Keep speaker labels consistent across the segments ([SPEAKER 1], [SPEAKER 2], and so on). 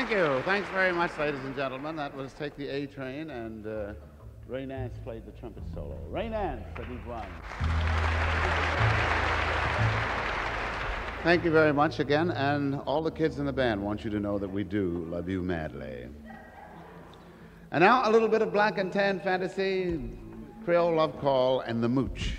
[SPEAKER 1] Thank you. Thanks very much, ladies and gentlemen. That was Take the A Train, and uh, Ray Nance played the trumpet solo. Ray Nance at each one. Thank you very much again, and all the kids in the band want you to know that we do love you madly. And now a little bit of black and tan fantasy, Creole love call, and the Mooche.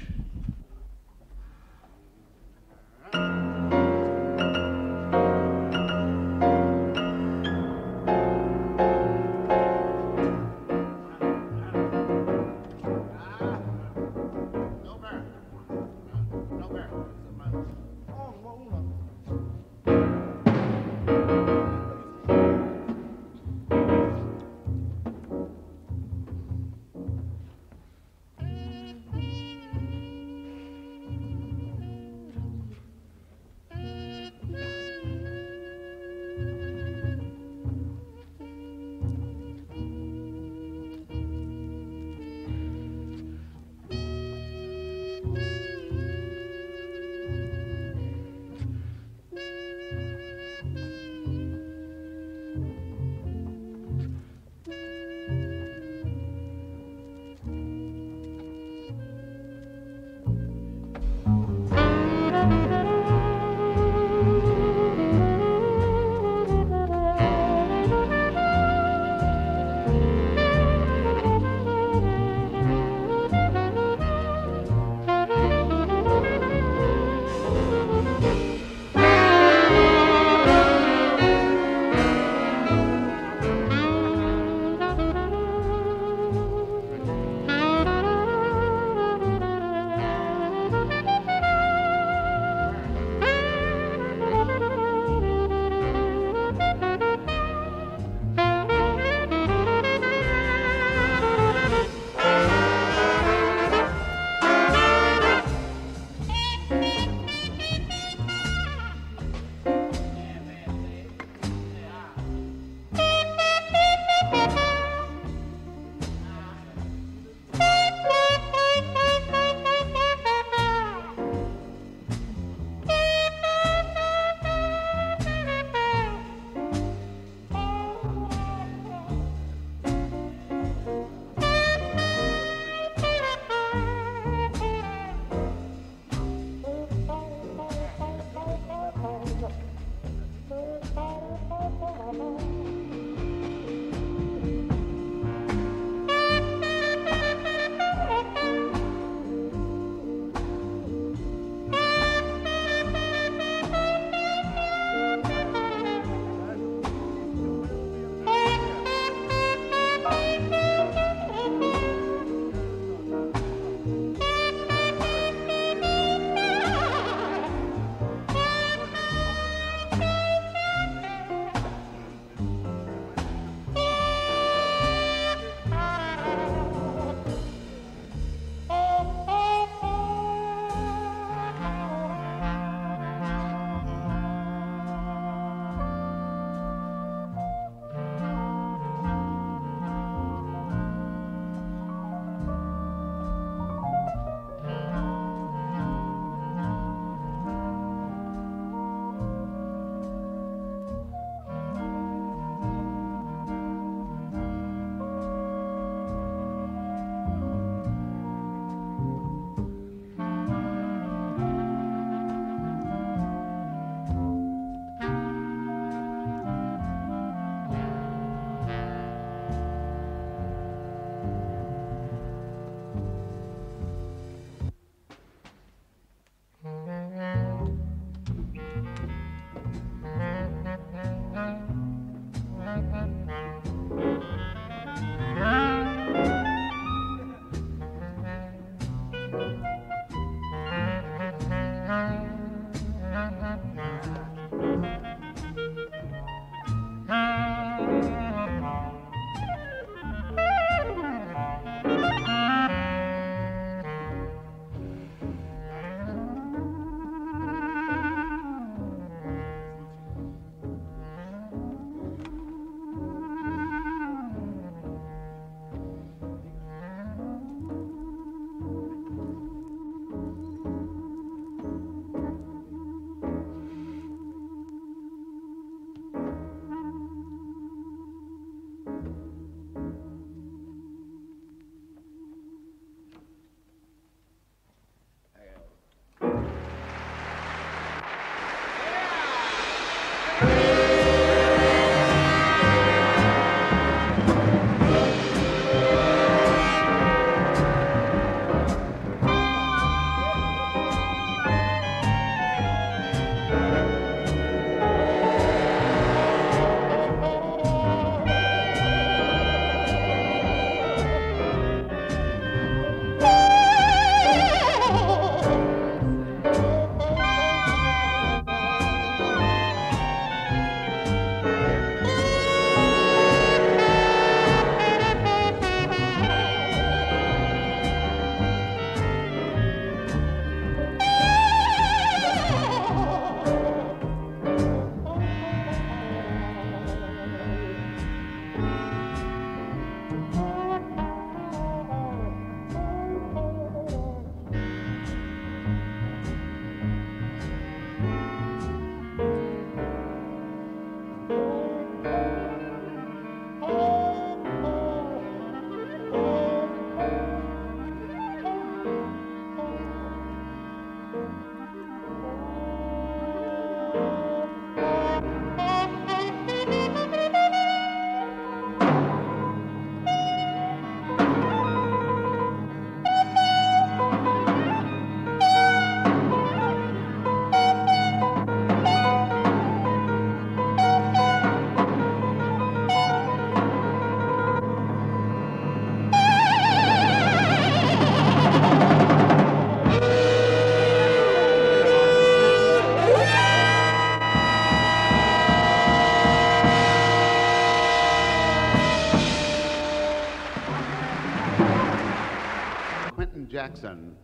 [SPEAKER 1] Jackson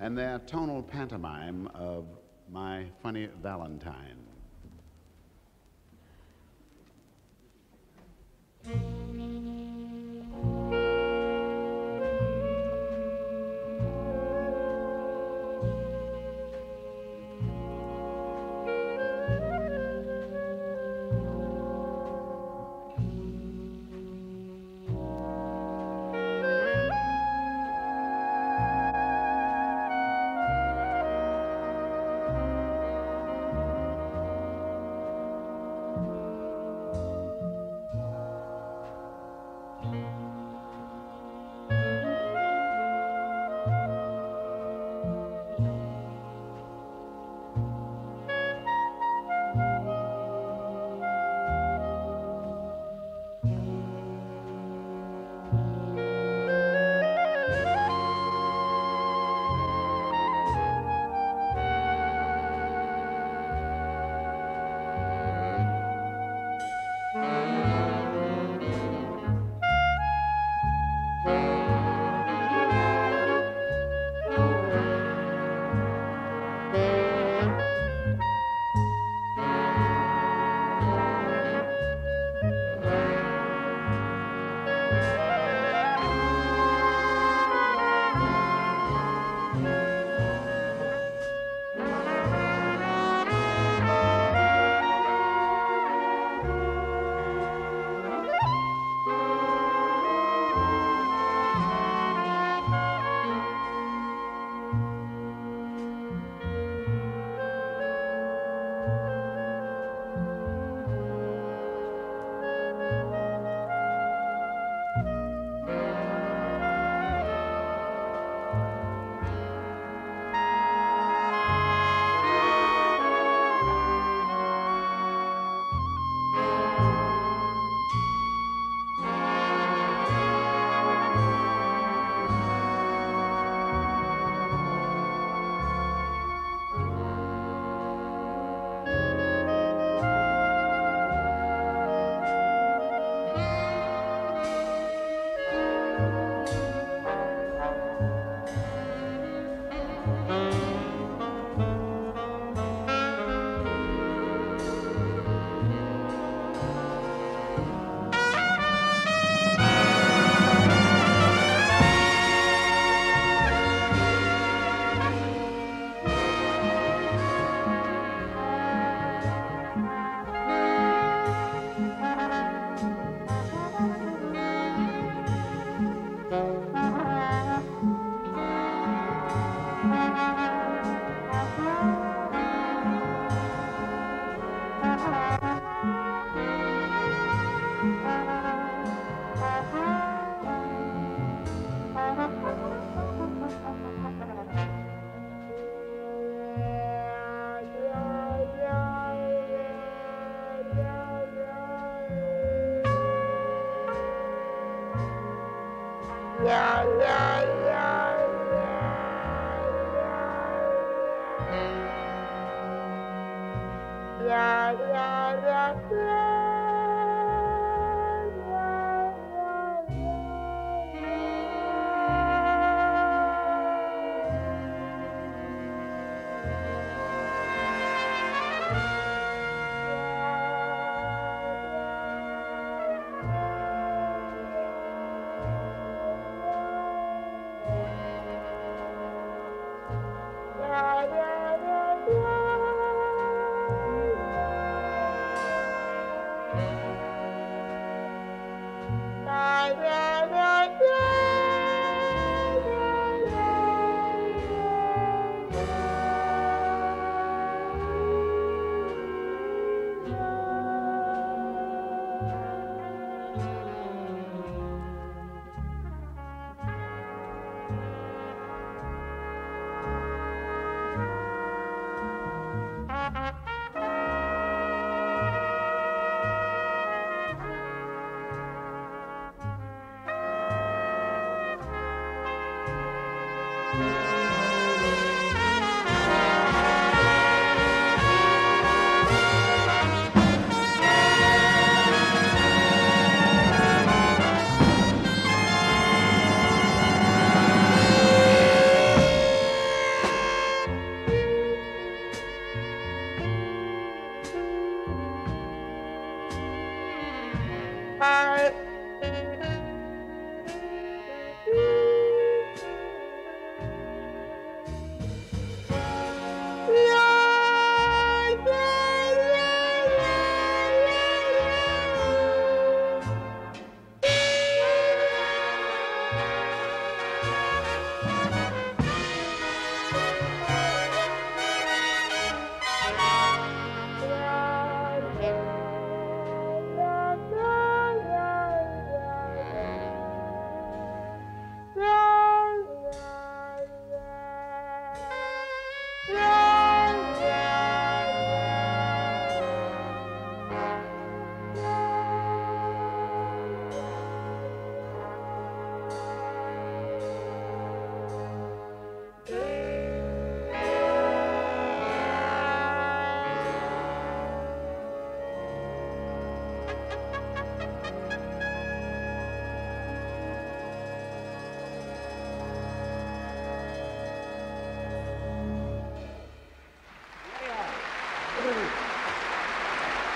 [SPEAKER 1] and their tonal pantomime of My Funny Valentine.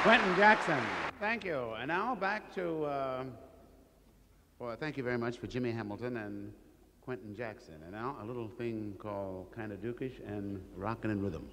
[SPEAKER 1] Quentin Jackson. Thank you. And now back to, uh, well, thank you very much for Jimmy Hamilton and Quentin Jackson. And now a little thing called Kinda Dukish and Rockin' and Rhythm.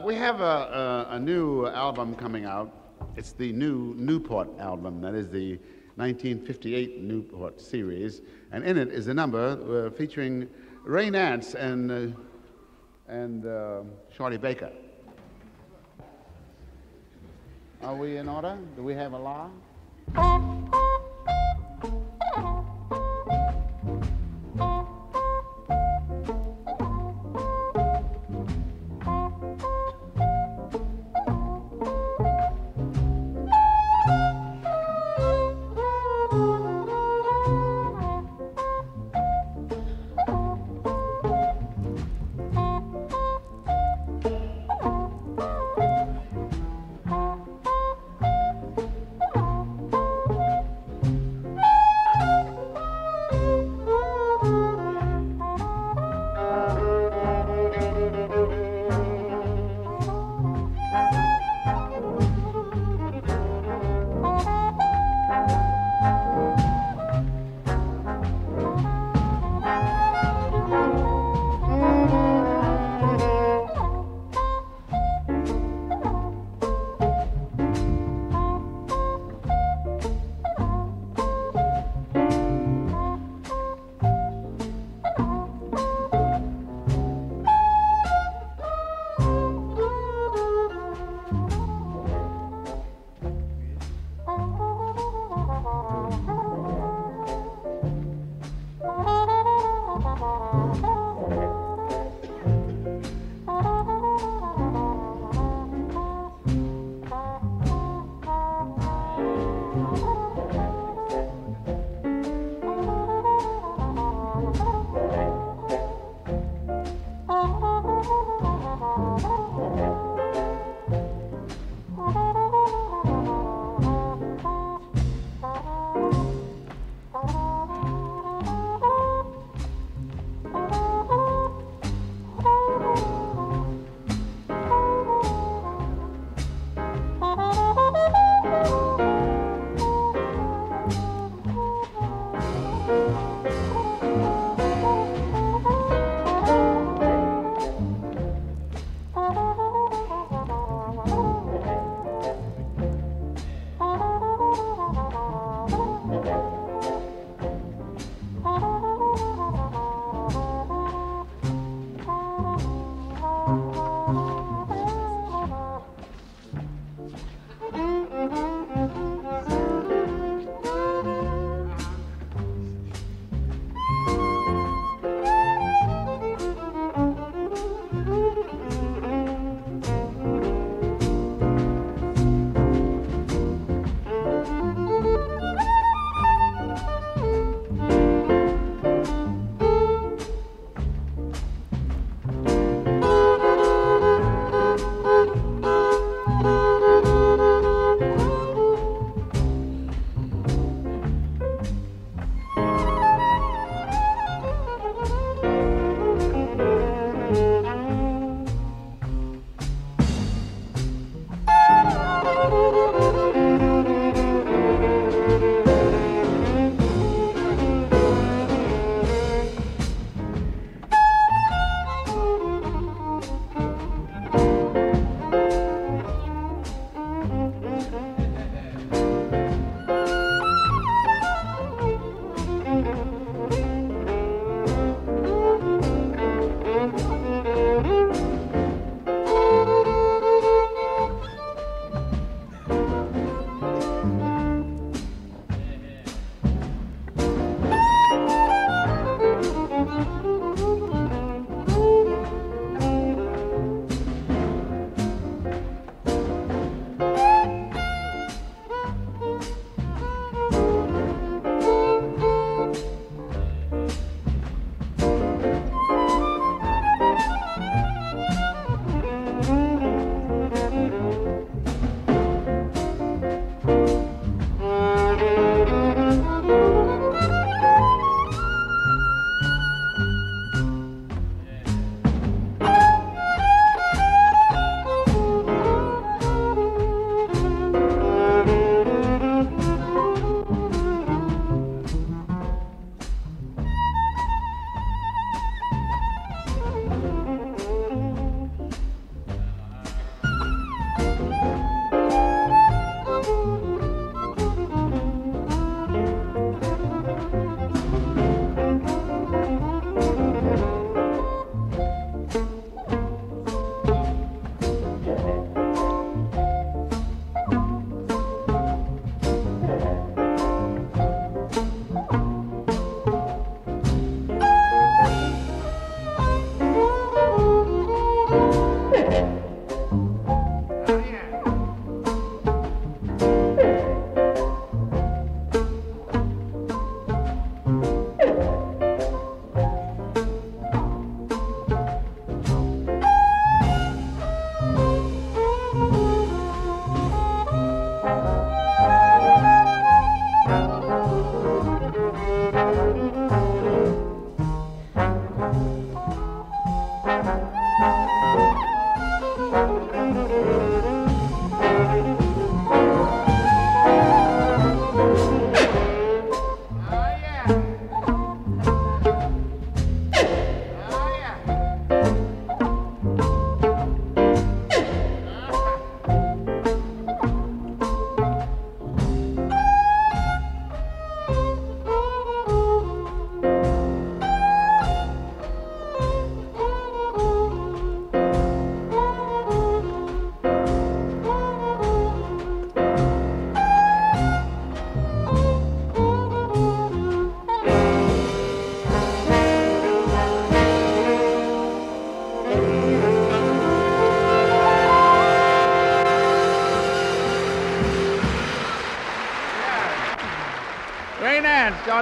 [SPEAKER 1] Uh, we have a, a, a new album coming out. It's the new Newport album. That is the 1958 Newport series. And in it is a number uh, featuring Ray Nance and, uh, and uh, Shorty Baker. Are we in order? Do we have a law?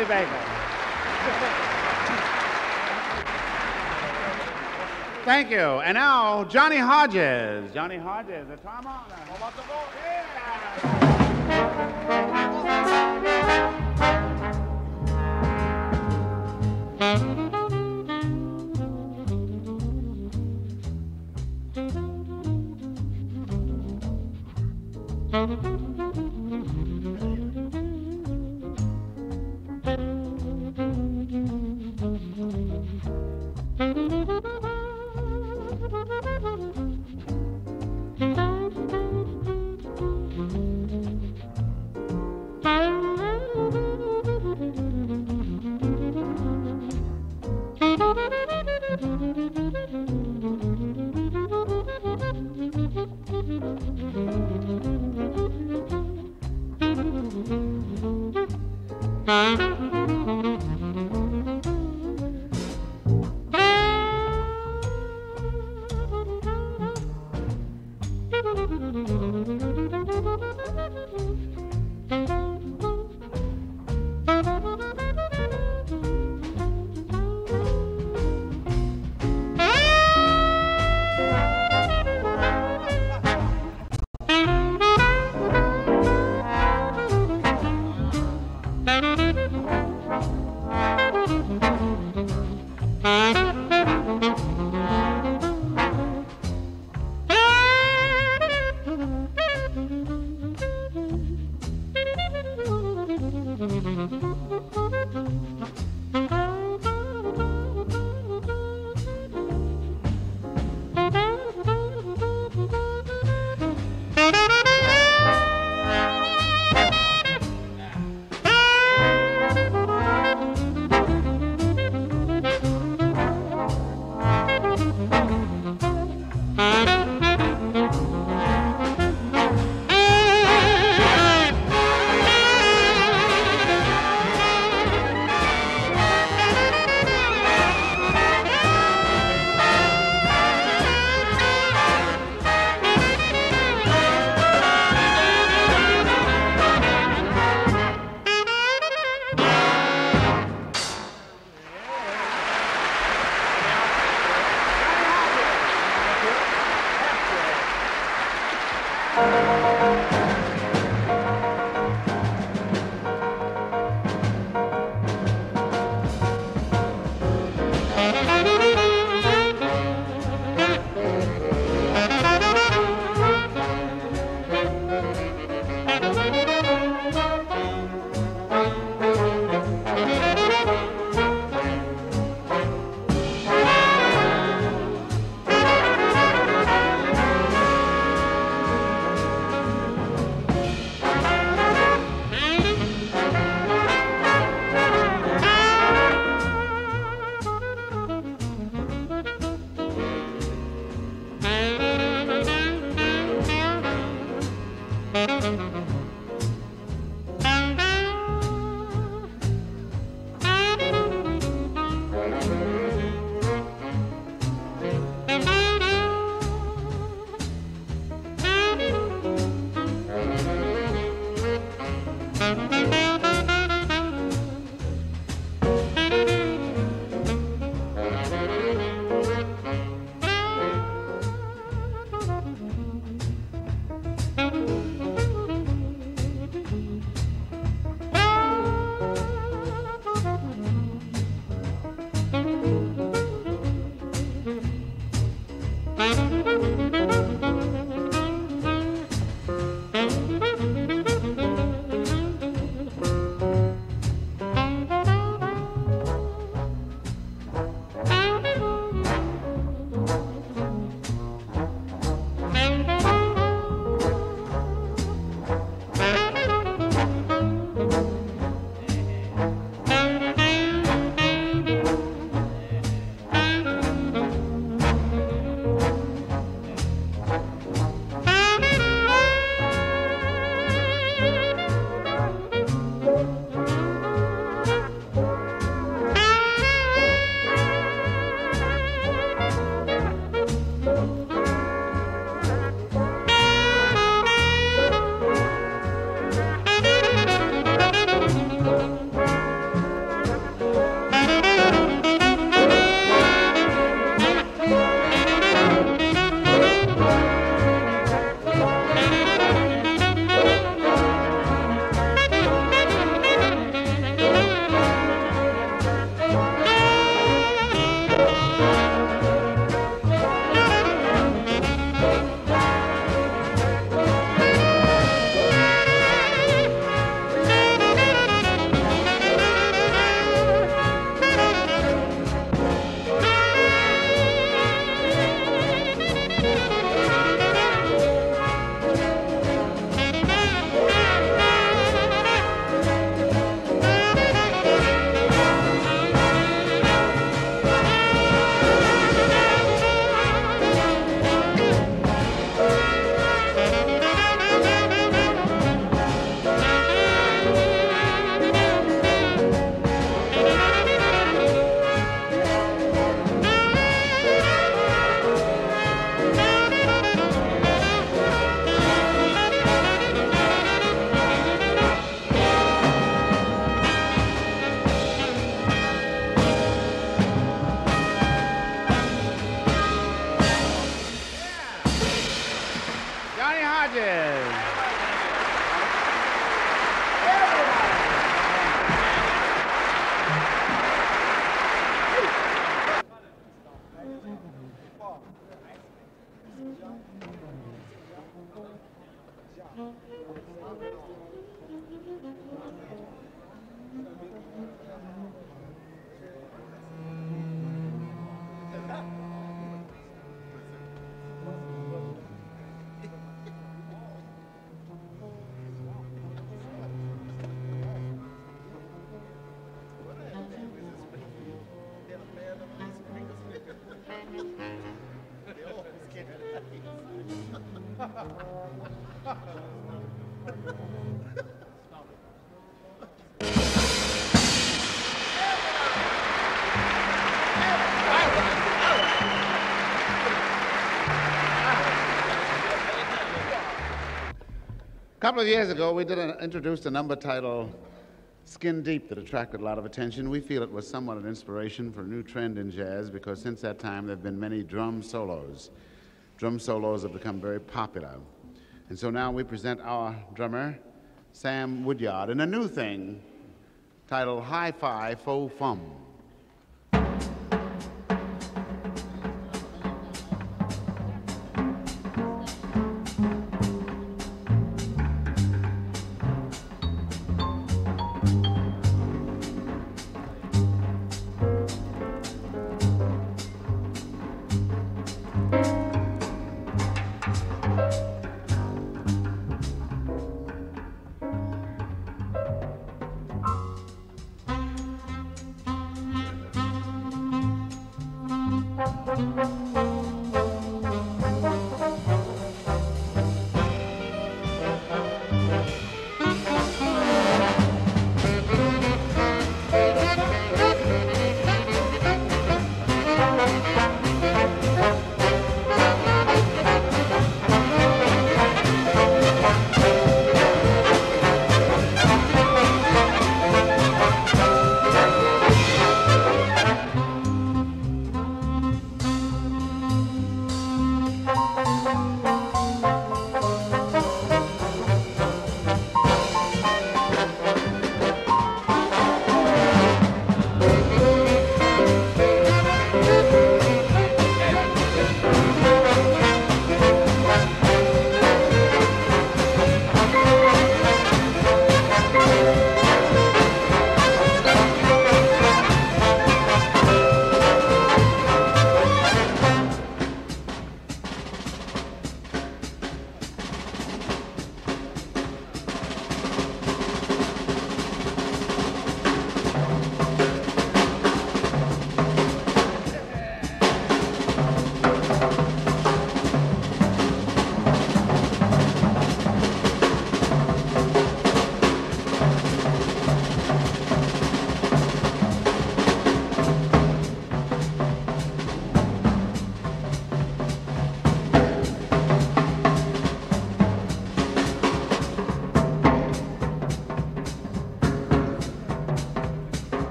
[SPEAKER 2] Johnny.
[SPEAKER 1] Thank you. And now, Johnny Hodges. Johnny Hodges, Mm-hmm. A couple of years ago, we did an, introduced a number titled Skin Deep that attracted a lot of attention. We feel it was somewhat an inspiration for a new trend in jazz because since that time there have been many drum solos. Drum solos have become very popular. And so now we present our drummer, Sam Woodyard, in a new thing titled Hi Fi Fo Fum.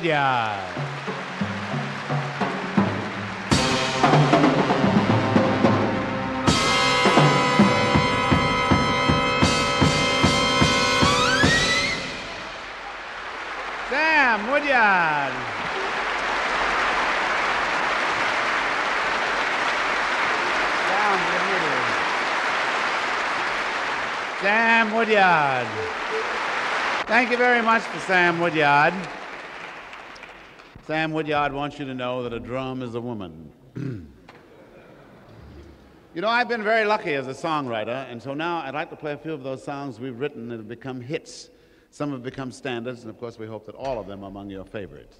[SPEAKER 1] Woodyard. Sam Woodyard. Sam Woodyard. Thank you very much to Sam Woodyard. Sam Woodyard wants you to know that a drum is a woman. you know, I've been very lucky as a songwriter, and so now I'd like to play a few of those songs we've written that have become hits. Some have become standards, and of course, we hope that all of them are among your favorites.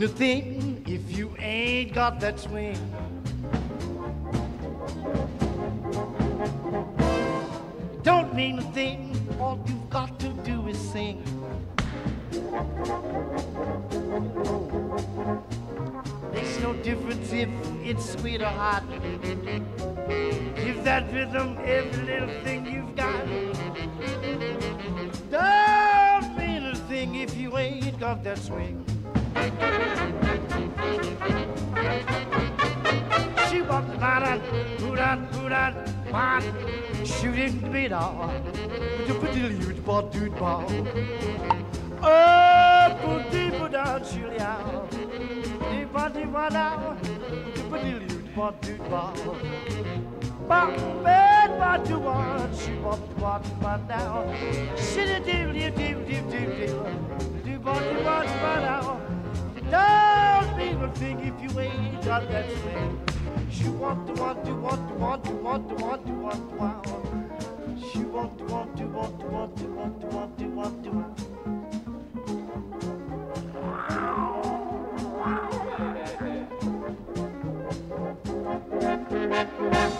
[SPEAKER 2] Mean a thing if you ain't got that swing. Don't mean a thing, all you've got to do is sing. Makes no difference if it's sweet or hot. Give that rhythm every little thing you've got. Don't mean a thing if you ain't got that swing. Beat off. Do put the huge ball, dude ball. Oh, put the boot on, shoot it out. The body one out, do put the huge ball, dude ball. Bop, bad, what you want, shoot up the bottom one down. Shit it, do, do, do, do, do, do. Do body one, one out. Don't be a thing if you ain't got that swing. She want to want to want to want to want to want to want to want. She want to want to want to want to want to want to want to want. In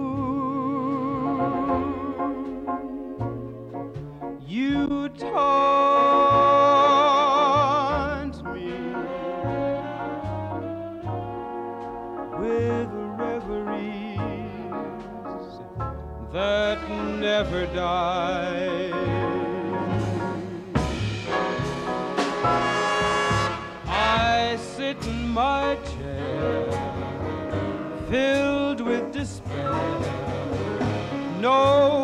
[SPEAKER 2] taunt me with reveries that never die. I sit in my chair, filled with despair. No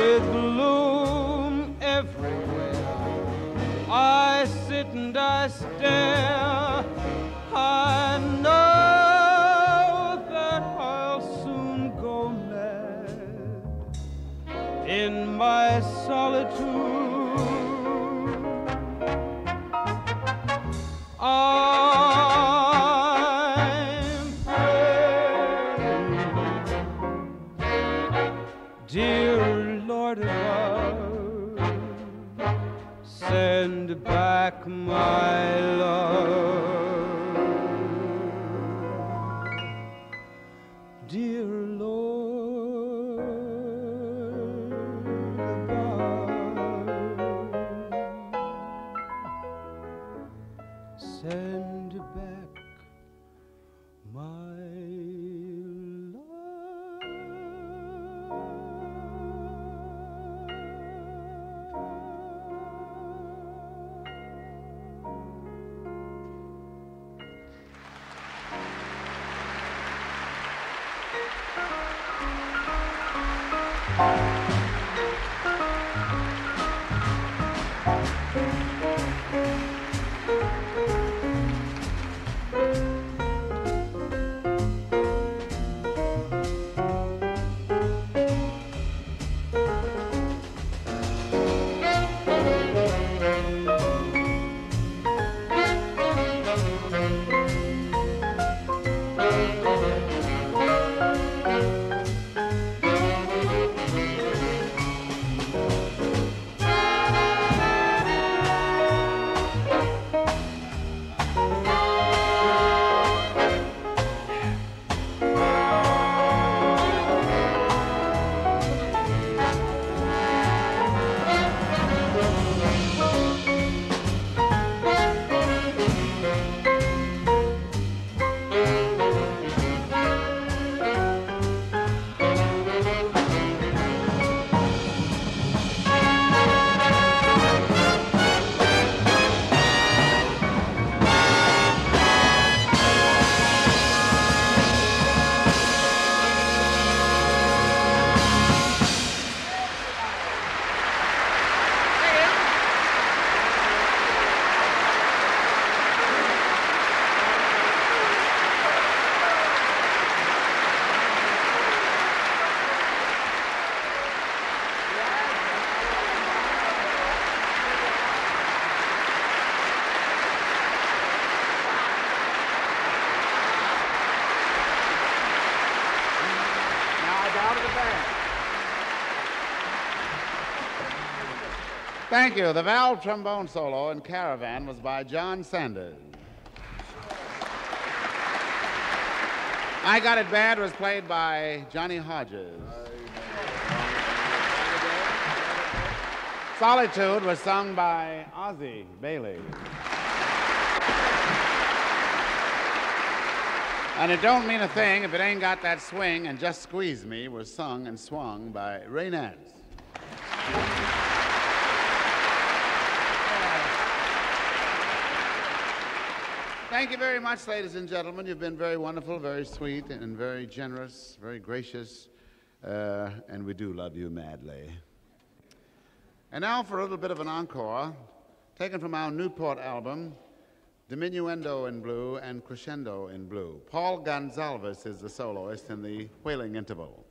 [SPEAKER 2] With gloom everywhere, I sit and I stare. I know that I'll soon go mad in my solitude.
[SPEAKER 1] Thank you. The valve trombone solo in Caravan was by John Sanders. I Got It Bad was played by Johnny Hodges. Solitude was sung by Ozzie Bailey. And it don't mean a thing if it ain't got that swing and just squeeze me was sung and swung by Ray Nance. Thank you very much, ladies and gentlemen. You've been very wonderful, very sweet, and very generous, very gracious, uh, and we do love you madly. And now for a little bit of an encore, taken from our Newport album, Diminuendo in Blue and Crescendo in Blue. Paul Gonsalves is the soloist in the wailing interval.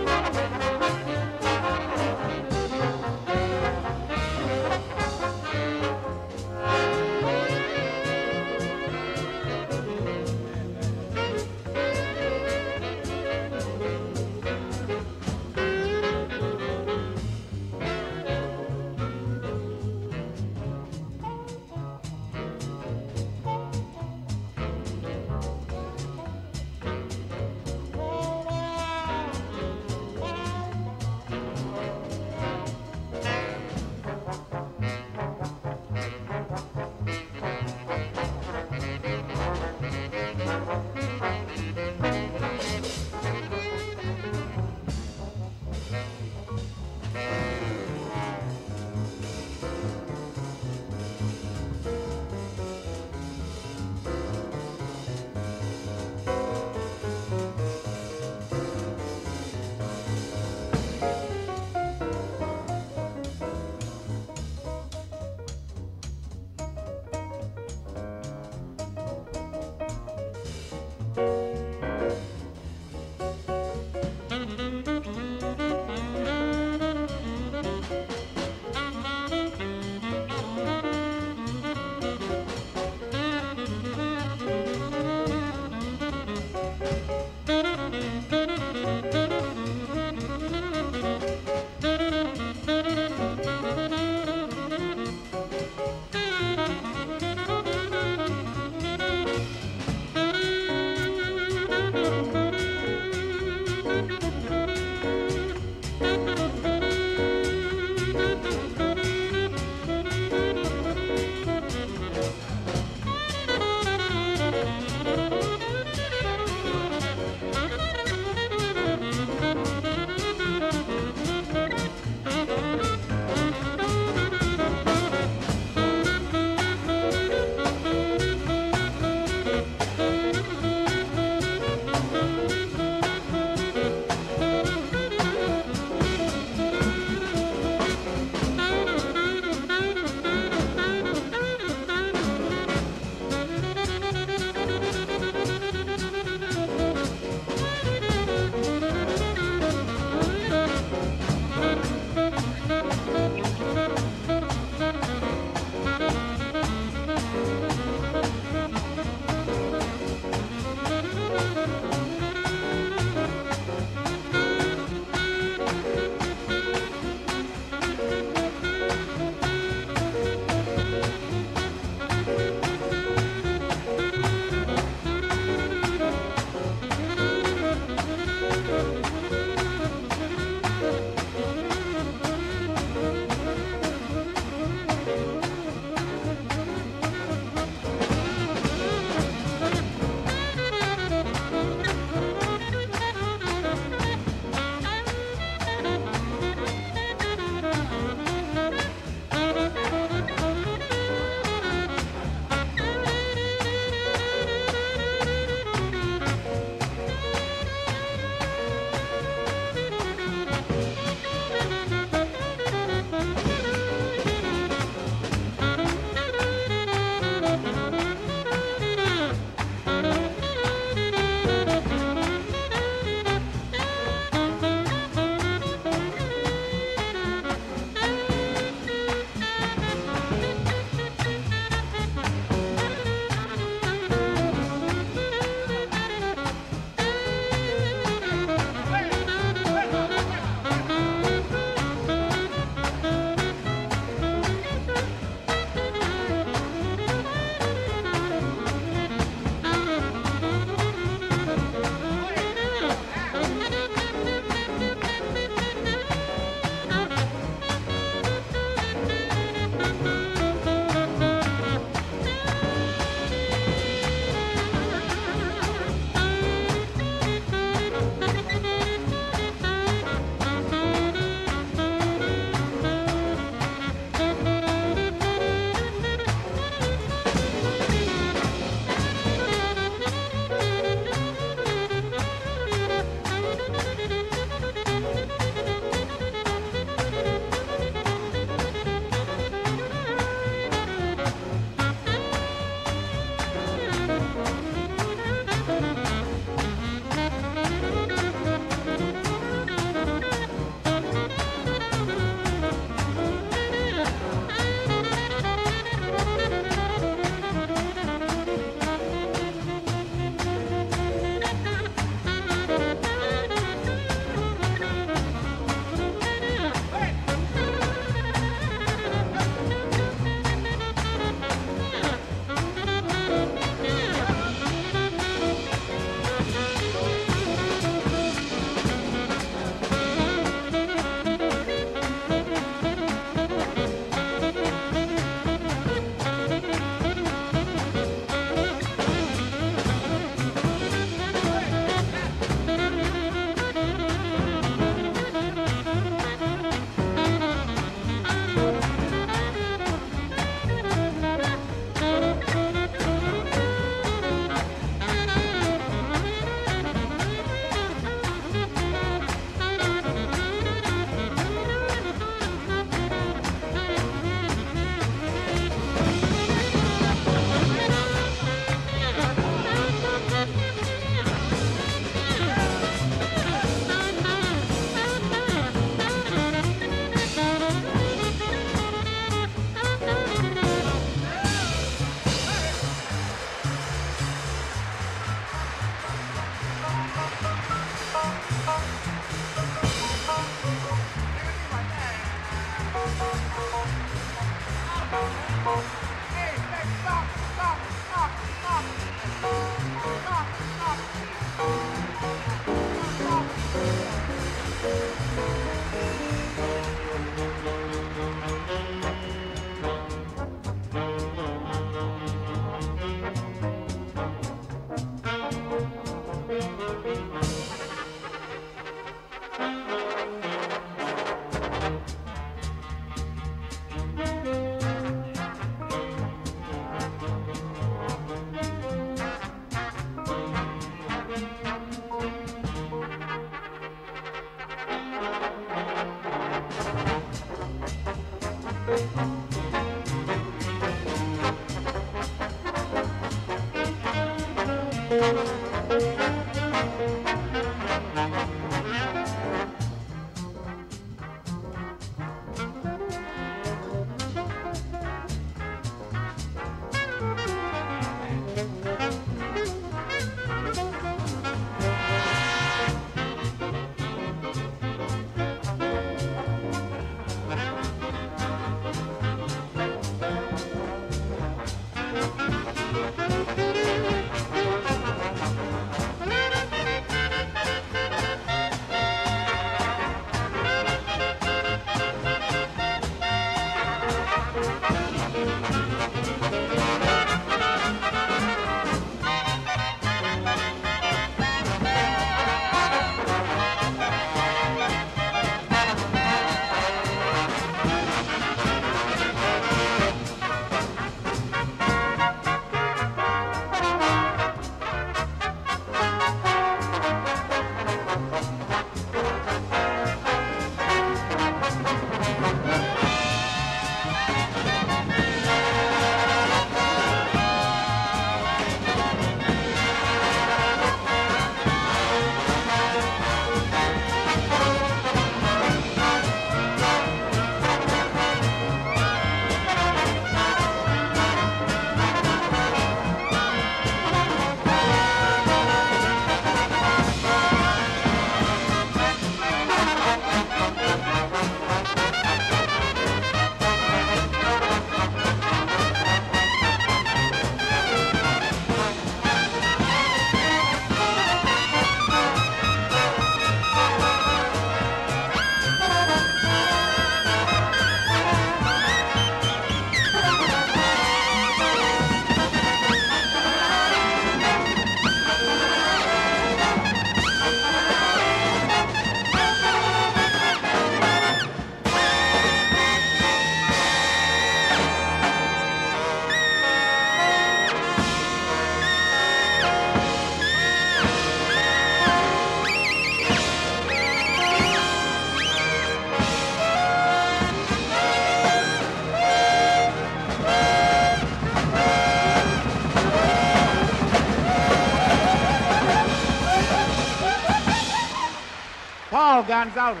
[SPEAKER 3] Gonsalves.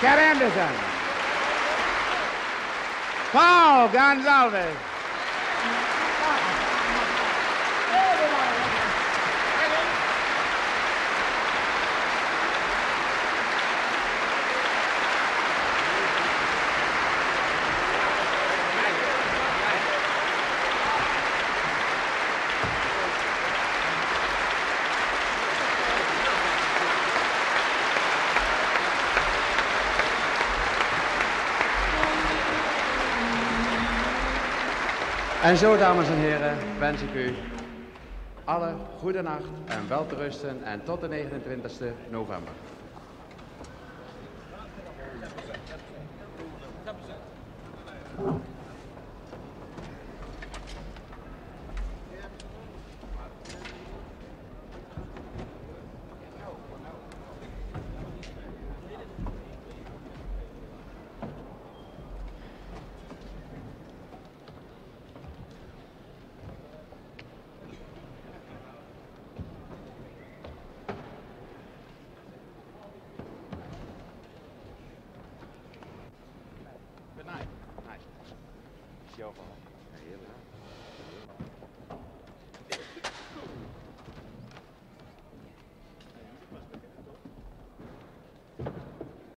[SPEAKER 3] Cat Anderson. Paul Gonsalves. En zo, dames en heren, wens ik u alle goede nacht en welterusten en tot de 29 november.